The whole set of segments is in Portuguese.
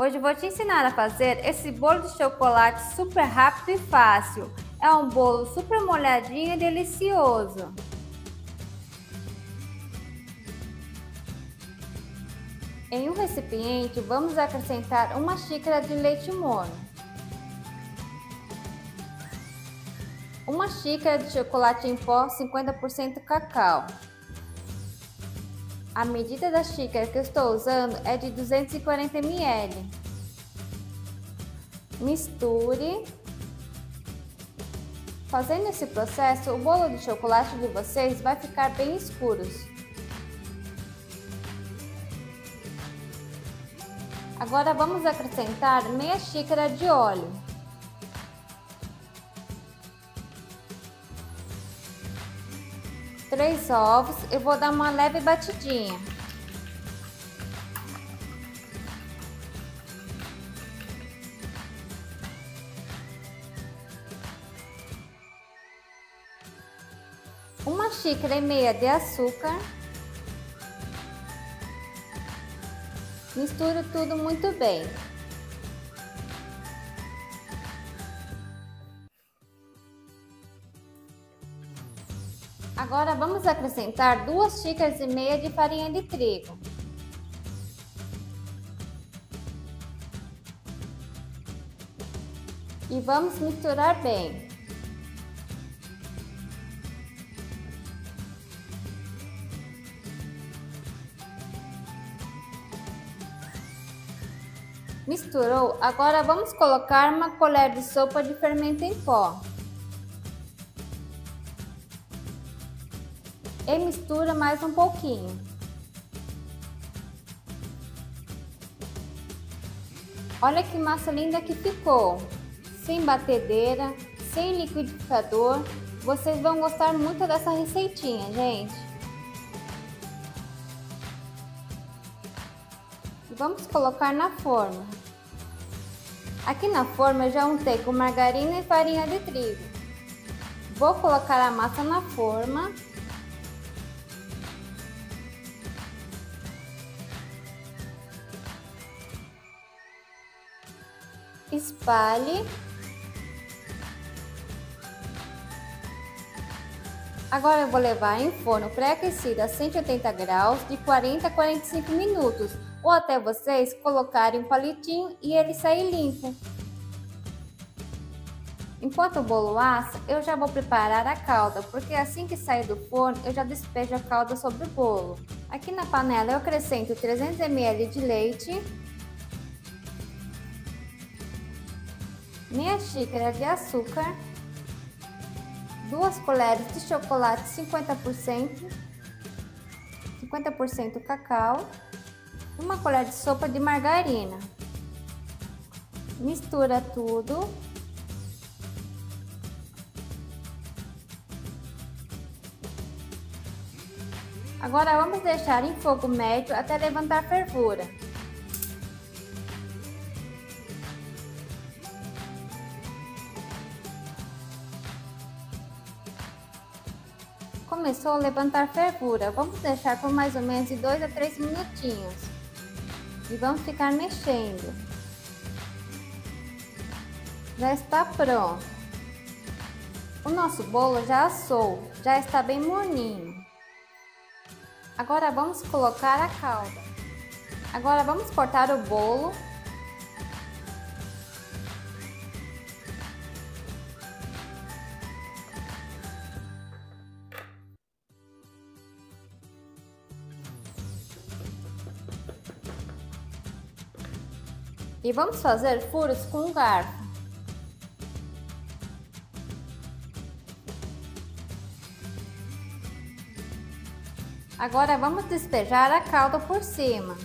Hoje vou te ensinar a fazer esse bolo de chocolate super rápido e fácil. É um bolo super molhadinho e delicioso. Em um recipiente, vamos acrescentar uma xícara de leite morno, uma xícara de chocolate em pó 50% cacau, a medida da xícara que eu estou usando é de 240 ml. Misture. Fazendo esse processo, o bolo de chocolate de vocês vai ficar bem escuros. Agora vamos acrescentar meia xícara de óleo. Três ovos, eu vou dar uma leve batidinha. Uma xícara e meia de açúcar. Misturo tudo muito bem. Agora vamos acrescentar duas xícaras e meia de farinha de trigo. E vamos misturar bem. Misturou? Agora vamos colocar uma colher de sopa de fermento em pó. E mistura mais um pouquinho. Olha que massa linda que ficou! Sem batedeira, sem liquidificador. Vocês vão gostar muito dessa receitinha, gente. Vamos colocar na forma. Aqui na forma eu já untei com margarina e farinha de trigo. Vou colocar a massa na forma espalhe. Agora eu vou levar em forno pré-aquecido a 180 graus de 40 a 45 minutos, ou até vocês colocarem um palitinho e ele sair limpo. Enquanto o bolo assa, eu já vou preparar a calda, porque assim que sair do forno, eu já despejo a calda sobre o bolo. Aqui na panela eu acrescento 300 ml de leite, meia xícara de açúcar, duas colheres de chocolate 50%, 50% cacau, uma colher de sopa de margarina. Mistura tudo. Agora vamos deixar em fogo médio até levantar fervura. Começou a levantar fervura. Vamos deixar por mais ou menos de 2 a 3 minutinhos. E vamos ficar mexendo. Já está pronto. O nosso bolo já assou, já está bem morninho. Agora vamos colocar a calda. Agora vamos cortar o bolo E vamos fazer furos com um garfo. Agora vamos despejar a calda por cima.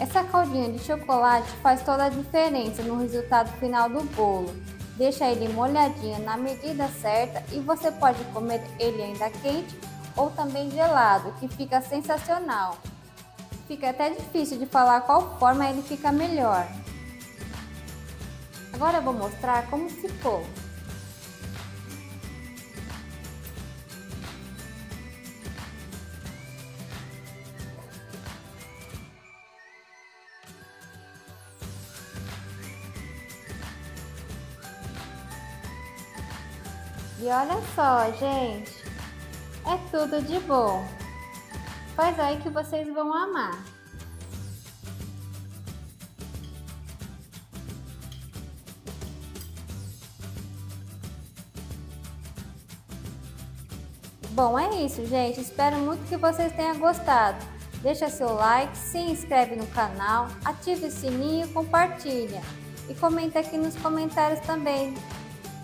Essa caldinha de chocolate faz toda a diferença no resultado final do bolo. Deixa ele molhadinho na medida certa e você pode comer ele ainda quente ou também gelado, que fica sensacional. Fica até difícil de falar qual forma ele fica melhor. Agora eu vou mostrar como ficou. E olha só, gente, é tudo de bom. Faz aí que vocês vão amar. Bom, é isso, gente. Espero muito que vocês tenham gostado. Deixa seu like, se inscreve no canal, ative o sininho, compartilha. E comenta aqui nos comentários também.